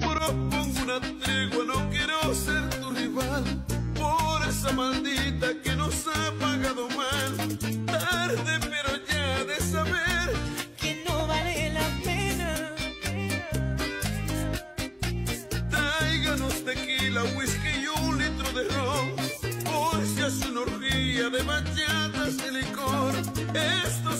Propongo una tregua, no quiero ser tu rival. Por esa maldita que nos ha pagado mal. Tarde, pero ya de saber que no vale la pena. Tráiganos tequila, whisky y un litro de ron. Por si hace una orgía de bachatas de licor. Esto